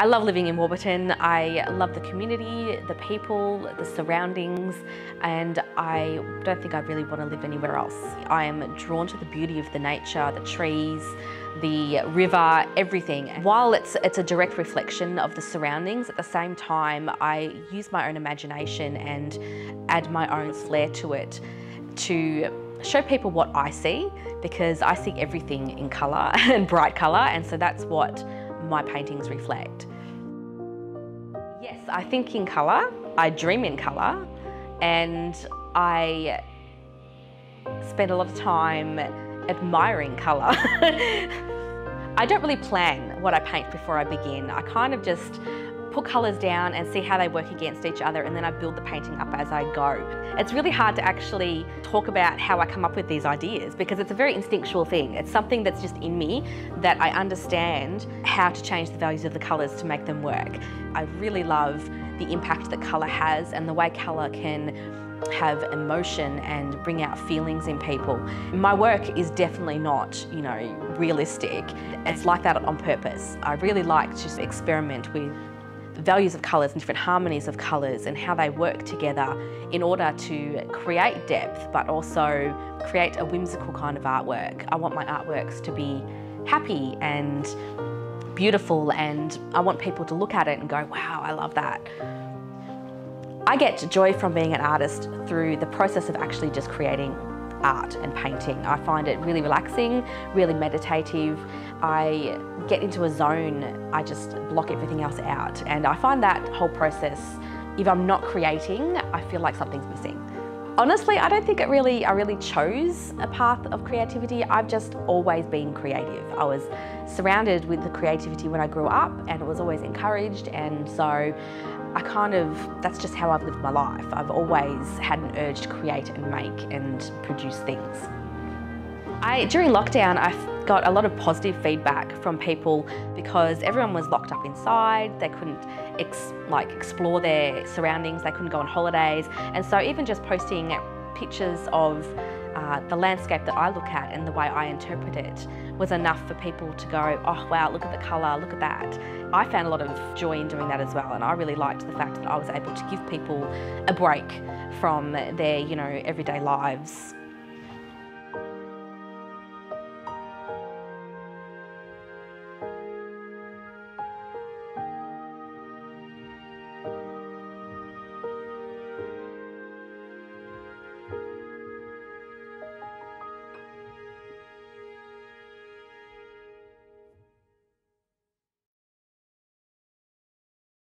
I love living in Warburton. I love the community, the people, the surroundings, and I don't think I really want to live anywhere else. I am drawn to the beauty of the nature, the trees, the river, everything. While it's, it's a direct reflection of the surroundings, at the same time, I use my own imagination and add my own flair to it to show people what I see because I see everything in colour and bright colour and so that's what my paintings reflect. Yes, I think in colour, I dream in colour and I spend a lot of time admiring colour. I don't really plan what I paint before I begin. I kind of just put colours down and see how they work against each other and then I build the painting up as I go. It's really hard to actually talk about how I come up with these ideas because it's a very instinctual thing. It's something that's just in me that I understand how to change the values of the colours to make them work. I really love the impact that colour has and the way colour can have emotion and bring out feelings in people. My work is definitely not, you know, realistic. It's like that on purpose. I really like to experiment with values of colours and different harmonies of colours and how they work together in order to create depth but also create a whimsical kind of artwork. I want my artworks to be happy and beautiful and I want people to look at it and go, wow, I love that. I get joy from being an artist through the process of actually just creating art and painting. I find it really relaxing, really meditative. I get into a zone, I just block everything else out. And I find that whole process, if I'm not creating, I feel like something's missing. Honestly, I don't think it really, I really chose a path of creativity. I've just always been creative. I was surrounded with the creativity when I grew up and it was always encouraged. And so I kind of, that's just how I've lived my life. I've always had an urge to create and make and produce things. I, during lockdown, I got a lot of positive feedback from people because everyone was locked up inside. They couldn't ex like explore their surroundings. They couldn't go on holidays. And so even just posting pictures of uh, the landscape that I look at and the way I interpret it was enough for people to go, oh wow, look at the colour, look at that. I found a lot of joy in doing that as well and I really liked the fact that I was able to give people a break from their, you know, everyday lives